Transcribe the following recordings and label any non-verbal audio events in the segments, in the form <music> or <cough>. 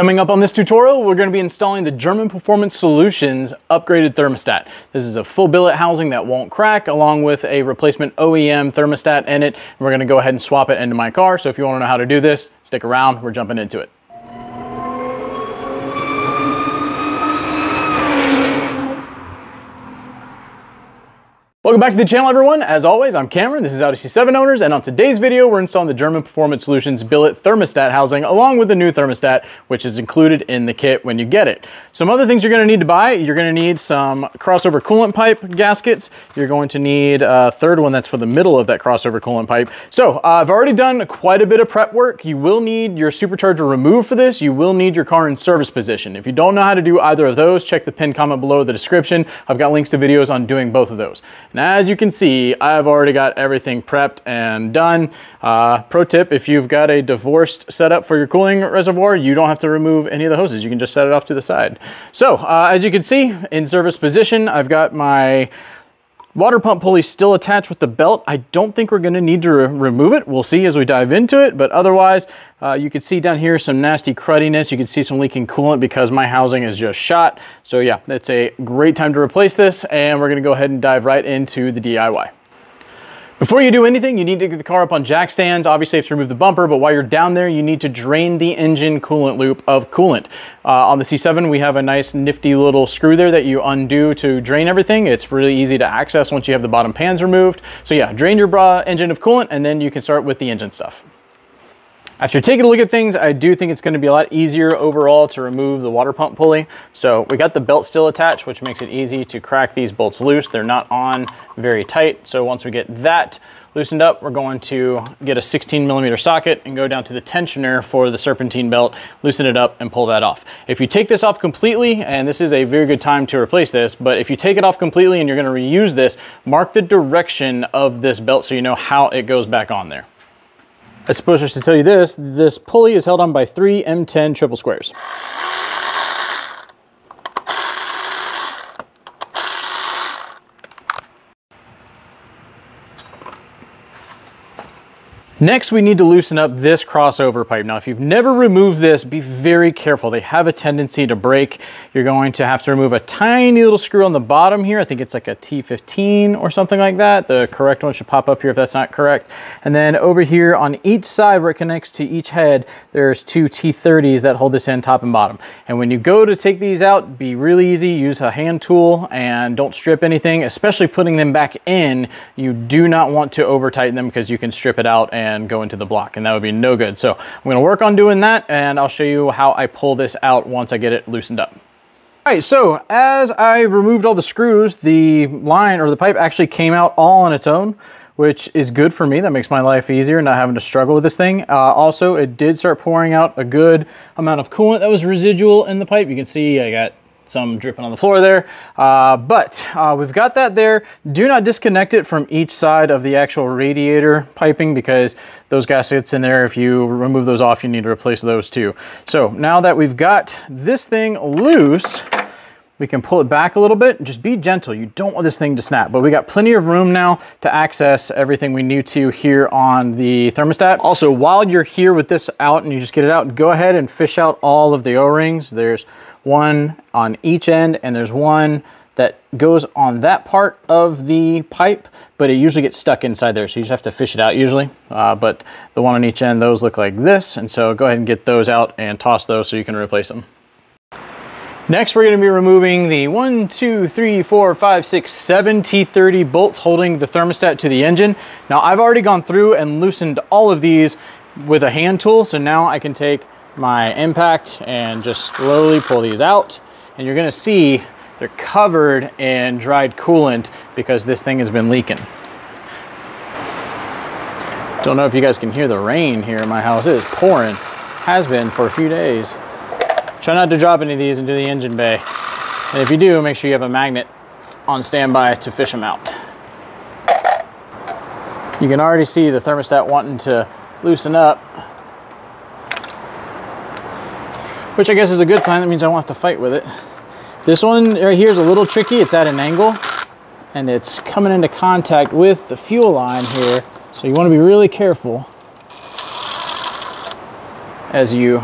Coming up on this tutorial, we're going to be installing the German Performance Solutions upgraded thermostat. This is a full billet housing that won't crack along with a replacement OEM thermostat in it. And we're going to go ahead and swap it into my car. So if you want to know how to do this, stick around. We're jumping into it. Welcome back to the channel everyone. As always, I'm Cameron, this is Audi C7 Owners, and on today's video, we're installing the German Performance Solutions billet thermostat housing along with the new thermostat, which is included in the kit when you get it. Some other things you're gonna need to buy, you're gonna need some crossover coolant pipe gaskets. You're going to need a third one that's for the middle of that crossover coolant pipe. So uh, I've already done quite a bit of prep work. You will need your supercharger removed for this. You will need your car in service position. If you don't know how to do either of those, check the pinned comment below the description. I've got links to videos on doing both of those. And as you can see, I've already got everything prepped and done. Uh, pro tip, if you've got a divorced setup for your cooling reservoir, you don't have to remove any of the hoses. You can just set it off to the side. So uh, as you can see, in service position, I've got my Water pump pulley still attached with the belt. I don't think we're gonna need to re remove it. We'll see as we dive into it, but otherwise, uh, you can see down here some nasty crudiness. You can see some leaking coolant because my housing is just shot. So yeah, it's a great time to replace this and we're gonna go ahead and dive right into the DIY. Before you do anything, you need to get the car up on jack stands. Obviously, you have to remove the bumper, but while you're down there, you need to drain the engine coolant loop of coolant. Uh, on the C7, we have a nice nifty little screw there that you undo to drain everything. It's really easy to access once you have the bottom pans removed. So yeah, drain your bra engine of coolant and then you can start with the engine stuff. After taking a look at things, I do think it's gonna be a lot easier overall to remove the water pump pulley. So we got the belt still attached, which makes it easy to crack these bolts loose. They're not on very tight. So once we get that loosened up, we're going to get a 16 millimeter socket and go down to the tensioner for the serpentine belt, loosen it up and pull that off. If you take this off completely, and this is a very good time to replace this, but if you take it off completely and you're gonna reuse this, mark the direction of this belt so you know how it goes back on there. I suppose I should tell you this, this pulley is held on by three M10 triple squares. Next, we need to loosen up this crossover pipe. Now, if you've never removed this, be very careful. They have a tendency to break. You're going to have to remove a tiny little screw on the bottom here. I think it's like a T15 or something like that. The correct one should pop up here if that's not correct. And then over here on each side where it connects to each head, there's two T30s that hold this in top and bottom. And when you go to take these out, be really easy. Use a hand tool and don't strip anything, especially putting them back in. You do not want to over tighten them because you can strip it out and and go into the block and that would be no good. So I'm gonna work on doing that and I'll show you how I pull this out once I get it loosened up. All right, so as I removed all the screws, the line or the pipe actually came out all on its own, which is good for me. That makes my life easier, not having to struggle with this thing. Uh, also, it did start pouring out a good amount of coolant that was residual in the pipe. You can see I got some dripping on the floor there. Uh, but uh, we've got that there. Do not disconnect it from each side of the actual radiator piping because those gaskets in there, if you remove those off, you need to replace those too. So now that we've got this thing loose, we can pull it back a little bit. And just be gentle. You don't want this thing to snap, but we got plenty of room now to access everything we need to here on the thermostat. Also, while you're here with this out and you just get it out, go ahead and fish out all of the O-rings. There's one on each end and there's one that goes on that part of the pipe, but it usually gets stuck inside there. So you just have to fish it out usually. Uh, but the one on each end, those look like this. And so go ahead and get those out and toss those so you can replace them. Next, we're gonna be removing the one, two, three, four, five, six, seven T30 bolts holding the thermostat to the engine. Now I've already gone through and loosened all of these with a hand tool. So now I can take my impact and just slowly pull these out. And you're gonna see they're covered in dried coolant because this thing has been leaking. Don't know if you guys can hear the rain here in my house. It is pouring, has been for a few days. Try not to drop any of these into the engine bay. And if you do, make sure you have a magnet on standby to fish them out. You can already see the thermostat wanting to loosen up which I guess is a good sign. That means I won't have to fight with it. This one right here is a little tricky. It's at an angle and it's coming into contact with the fuel line here. So you want to be really careful as you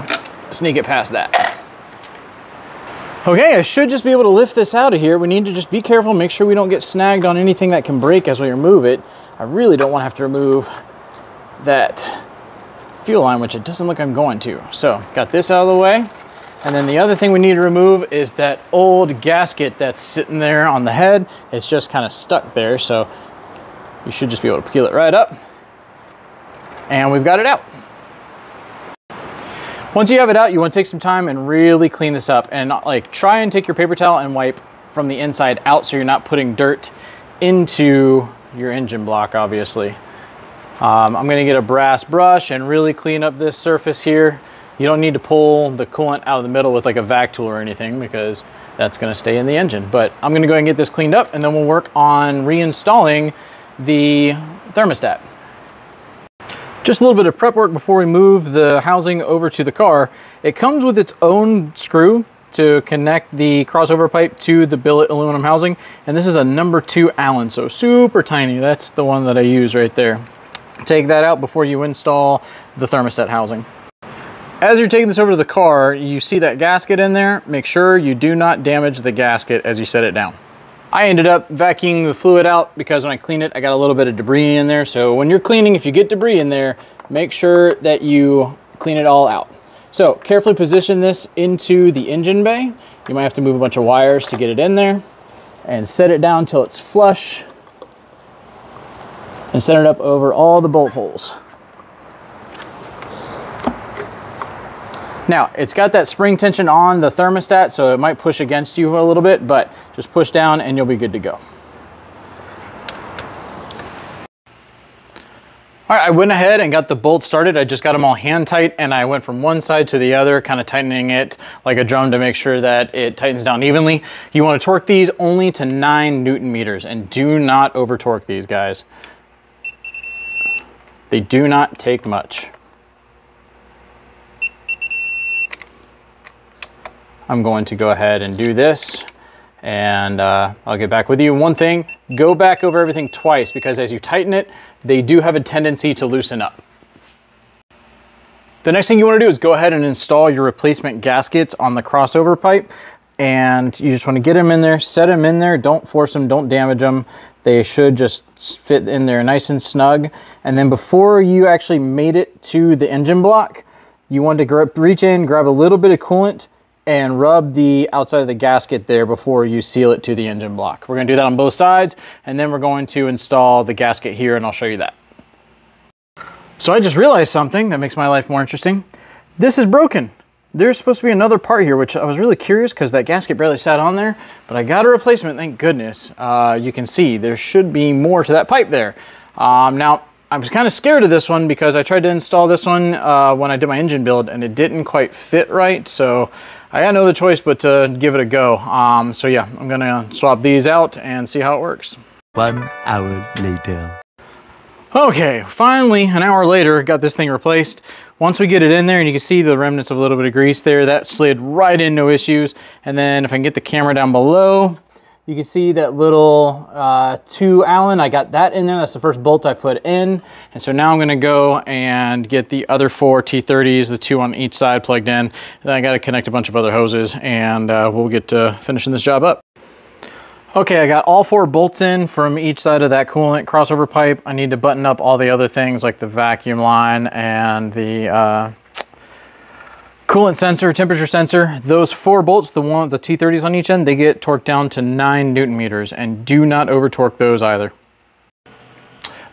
sneak it past that. Okay, I should just be able to lift this out of here. We need to just be careful, make sure we don't get snagged on anything that can break as we remove it. I really don't want to have to remove that fuel line, which it doesn't look I'm going to. So got this out of the way. And then the other thing we need to remove is that old gasket that's sitting there on the head. It's just kind of stuck there. So you should just be able to peel it right up. And we've got it out. Once you have it out, you want to take some time and really clean this up and like try and take your paper towel and wipe from the inside out so you're not putting dirt into your engine block, obviously. Um, I'm gonna get a brass brush and really clean up this surface here. You don't need to pull the coolant out of the middle with like a vac tool or anything because that's gonna stay in the engine. But I'm gonna go and get this cleaned up and then we'll work on reinstalling the thermostat. Just a little bit of prep work before we move the housing over to the car. It comes with its own screw to connect the crossover pipe to the billet aluminum housing. And this is a number two Allen, so super tiny. That's the one that I use right there. Take that out before you install the thermostat housing. As you're taking this over to the car, you see that gasket in there. Make sure you do not damage the gasket as you set it down. I ended up vacuuming the fluid out because when I cleaned it, I got a little bit of debris in there. So when you're cleaning, if you get debris in there, make sure that you clean it all out. So carefully position this into the engine bay. You might have to move a bunch of wires to get it in there and set it down till it's flush and set it up over all the bolt holes. Now, it's got that spring tension on the thermostat, so it might push against you a little bit, but just push down and you'll be good to go. All right, I went ahead and got the bolts started. I just got them all hand tight and I went from one side to the other, kind of tightening it like a drum to make sure that it tightens down evenly. You want to torque these only to nine Newton meters and do not over torque these guys. They do not take much. I'm going to go ahead and do this and uh, I'll get back with you. One thing, go back over everything twice because as you tighten it, they do have a tendency to loosen up. The next thing you wanna do is go ahead and install your replacement gaskets on the crossover pipe and you just wanna get them in there, set them in there, don't force them, don't damage them. They should just fit in there nice and snug. And then before you actually made it to the engine block, you want to reach in, grab a little bit of coolant, and rub the outside of the gasket there before you seal it to the engine block. We're gonna do that on both sides, and then we're going to install the gasket here, and I'll show you that. So I just realized something that makes my life more interesting. This is broken there's supposed to be another part here, which I was really curious because that gasket barely sat on there, but I got a replacement, thank goodness. Uh, you can see there should be more to that pipe there. Um, now, I was kind of scared of this one because I tried to install this one uh, when I did my engine build and it didn't quite fit right. So I got no other choice but to give it a go. Um, so yeah, I'm gonna swap these out and see how it works. One hour later. Okay, finally, an hour later, got this thing replaced. Once we get it in there, and you can see the remnants of a little bit of grease there, that slid right in, no issues. And then if I can get the camera down below, you can see that little uh, two Allen, I got that in there. That's the first bolt I put in. And so now I'm gonna go and get the other four T30s, the two on each side plugged in. Then I gotta connect a bunch of other hoses and uh, we'll get to finishing this job up. Okay, I got all four bolts in from each side of that coolant crossover pipe. I need to button up all the other things like the vacuum line and the uh, coolant sensor, temperature sensor. Those four bolts, the one with the T30s on each end, they get torqued down to nine Newton meters and do not over torque those either.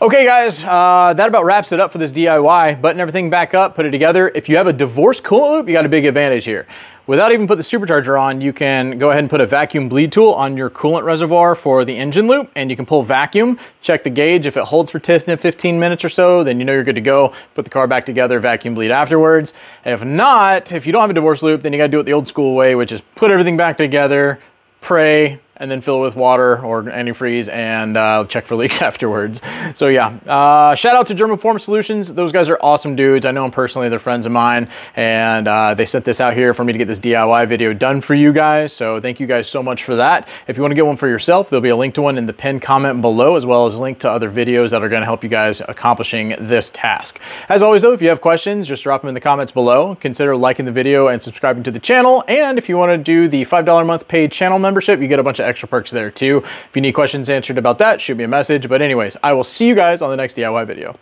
Okay guys, uh, that about wraps it up for this DIY. Button everything back up, put it together. If you have a divorced coolant loop, you got a big advantage here. Without even put the supercharger on, you can go ahead and put a vacuum bleed tool on your coolant reservoir for the engine loop and you can pull vacuum, check the gauge. If it holds for 10 to 15 minutes or so, then you know you're good to go. Put the car back together, vacuum bleed afterwards. If not, if you don't have a divorce loop, then you gotta do it the old school way, which is put everything back together, pray, and then fill it with water or antifreeze and uh, check for <laughs> leaks afterwards. So yeah, uh, shout out to German Performance Solutions. Those guys are awesome dudes. I know them personally. They're friends of mine, and uh, they sent this out here for me to get this DIY video done for you guys. So thank you guys so much for that. If you want to get one for yourself, there'll be a link to one in the pinned comment below, as well as a link to other videos that are going to help you guys accomplishing this task. As always though, if you have questions, just drop them in the comments below. Consider liking the video and subscribing to the channel. And if you want to do the $5 a month paid channel membership, you get a bunch extra perks there too. If you need questions answered about that, shoot me a message. But anyways, I will see you guys on the next DIY video.